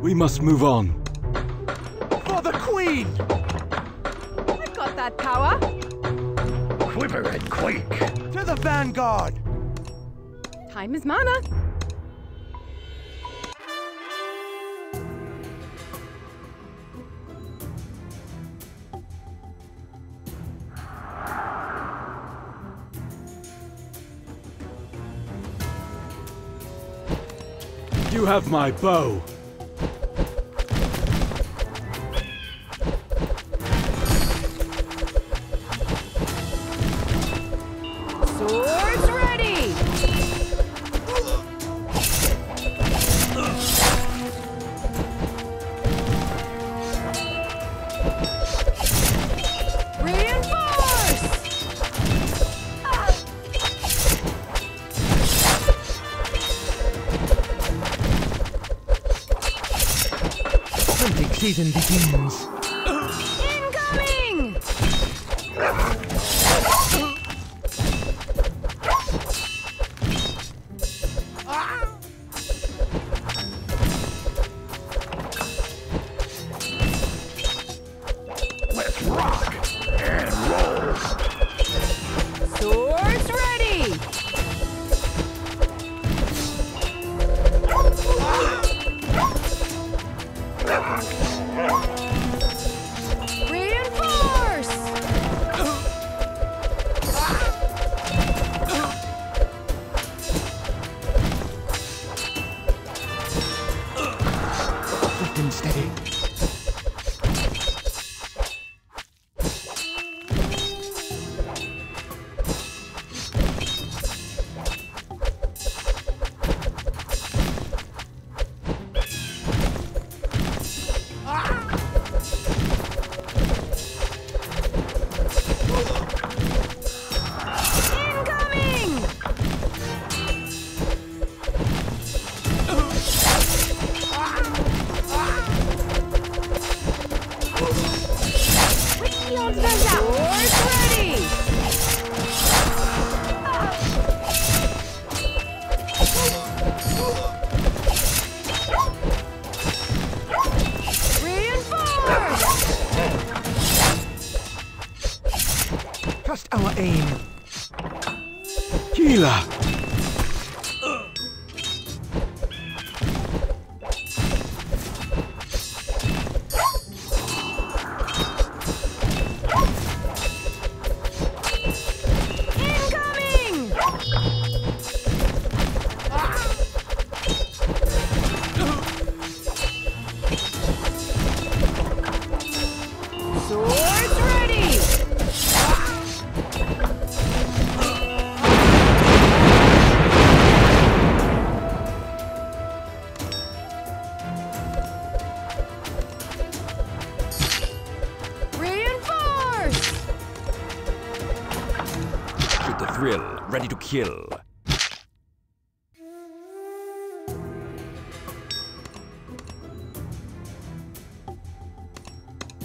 We must move on. For the Queen! I've got that power. Quiver and quake. To the vanguard! Time is mana. You have my bow. Season Reinforce! aim. Healer! Kill.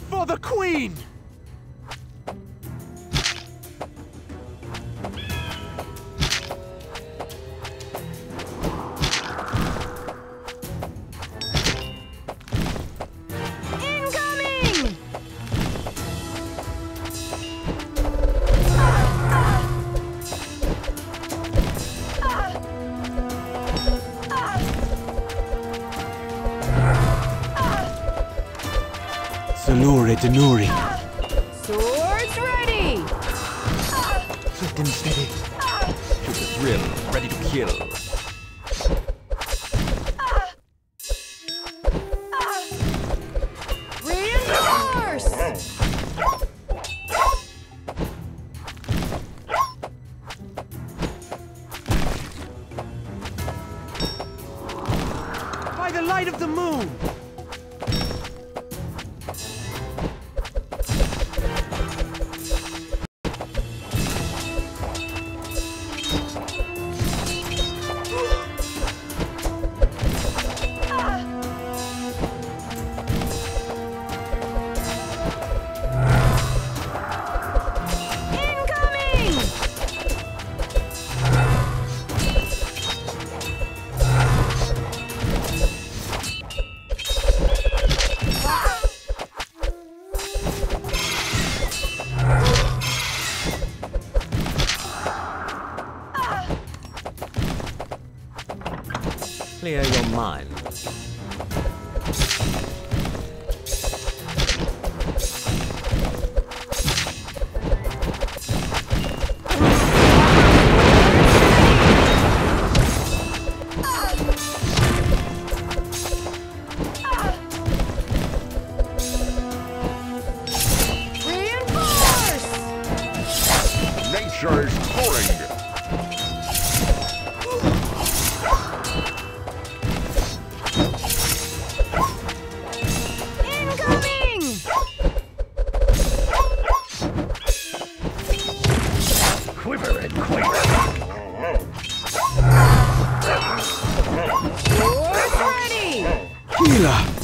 For the Queen! Salure Denuri. Swords ready! Swift and steady. Shoot the thrill, ready to kill. Reinforce! By the light of the moon! 剃了。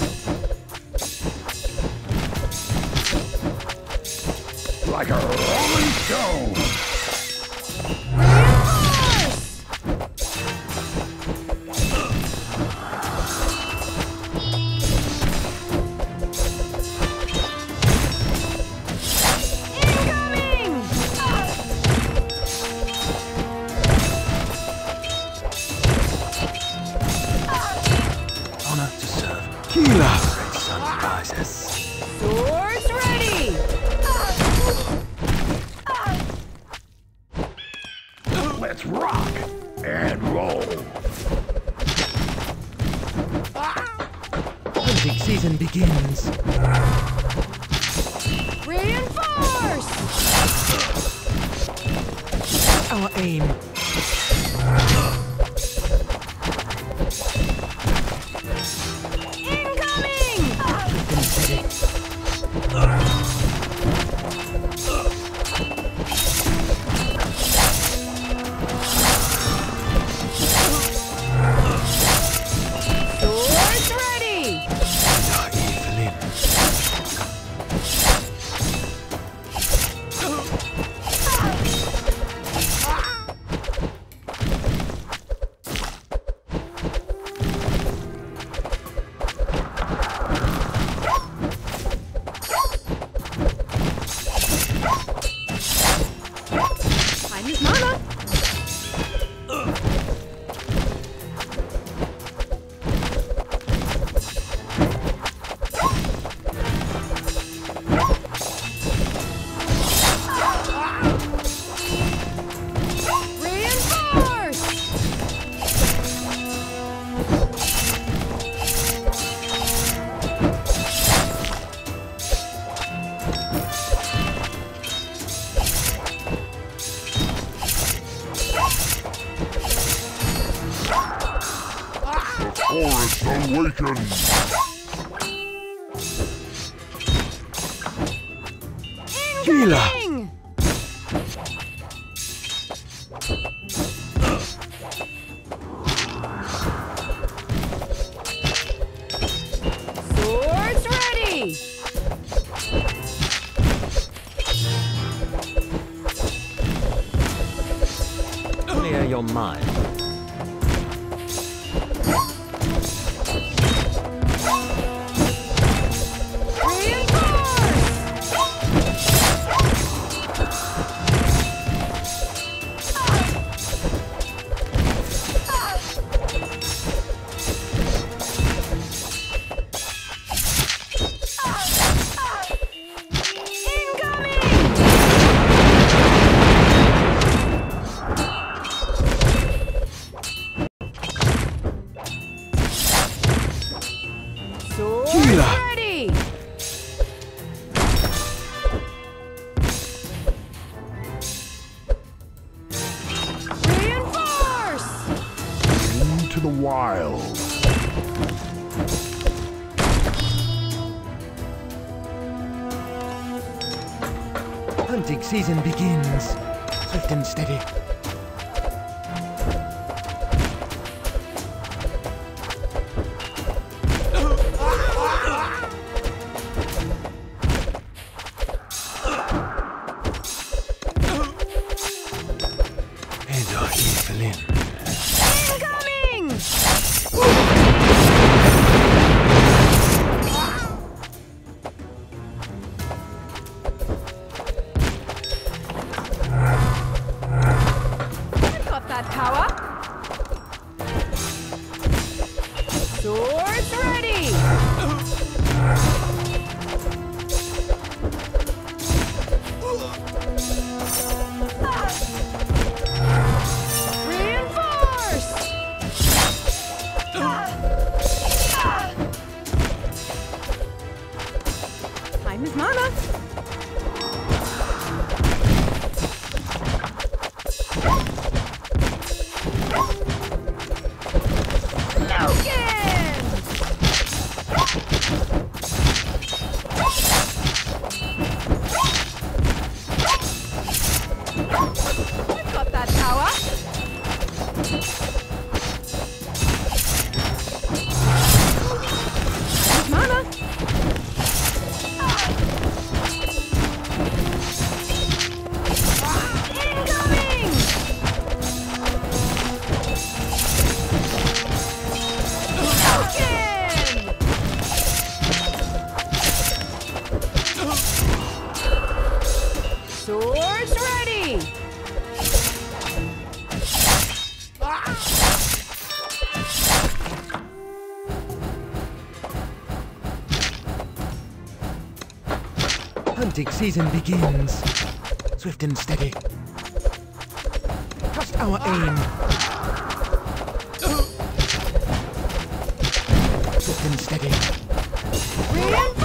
Engaging! Healer! your mind. wild. Hunting season begins. Swift and steady. And I. The hunting season begins. Swift and steady. Trust our aim. Swift and steady. Reinforce!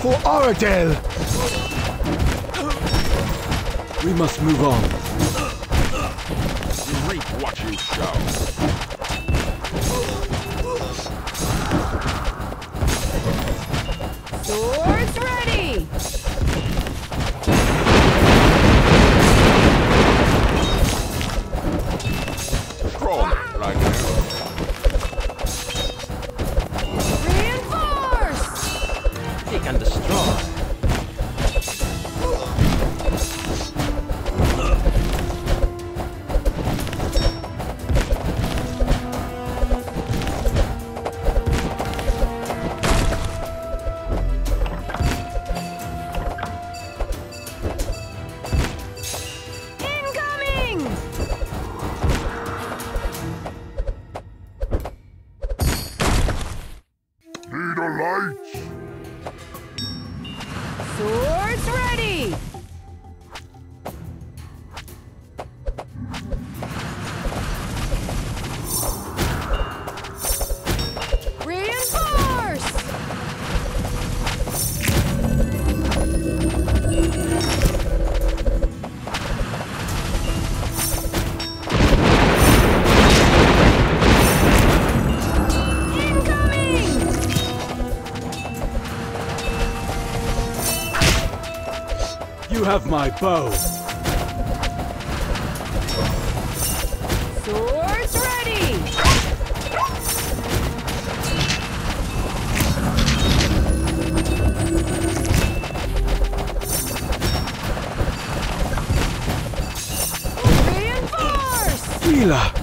For Aradel! We must move on. You reap what you sow. Swords Need a You have my bow. Swords ready! Reinforce! Healer!